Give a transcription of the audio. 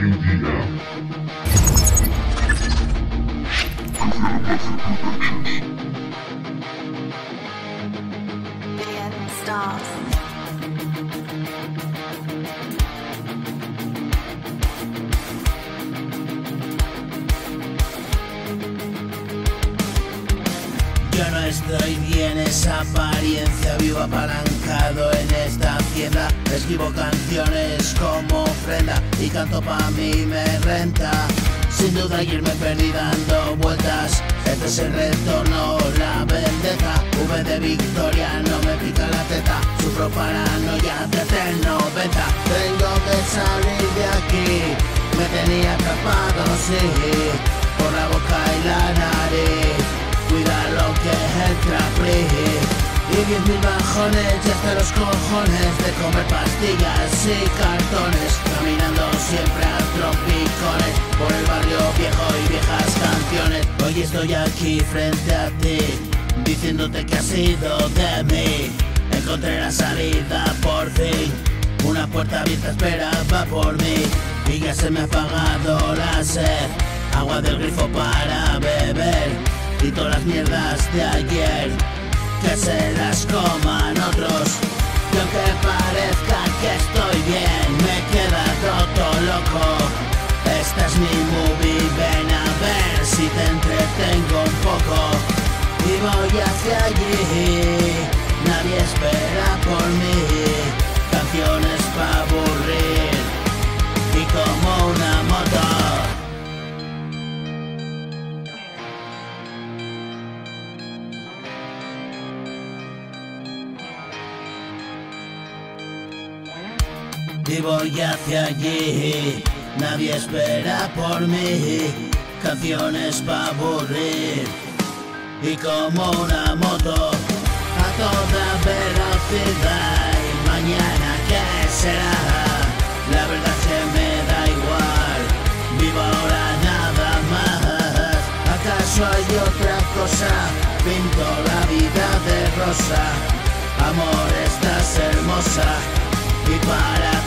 QDM. Presented Buffett Productions. Stars. Estoy bien, esa apariencia vivo apalancado en esta hacienda. Escribo canciones como ofrenda y canto pa' mí me renta. Sin duda irme perdí dando vueltas. Este es el retorno, la vendetta. V de victoria, no me pica la teta. Sufro paranoia desde el 90. Tengo que salir de aquí. Me tenía atrapado, sí, diez mil bajones y hasta los cojones De comer pastillas y cartones Caminando siempre a trompicones Por el barrio viejo y viejas canciones. Hoy estoy aquí frente a ti Diciéndote que has sido de mí. Encontré la salida por fin Una puerta abierta esperaba por mí Y ya se me ha apagado la sed Agua del grifo para beber y todas las mierdas de ayer que se las coman otros. Y aunque parezca que estoy bien, me queda todo loco. Esta es mi movie, ven a ver si te y voy hacia allí. Nadie espera por mí, canciones para aburrir. Y como una moto a toda velocidad. Y mañana qué será, la verdad se me da igual. Vivo ahora nada más. ¿Acaso hay otra cosa? Pinto la vida de rosa. Amor, estás hermosa y para.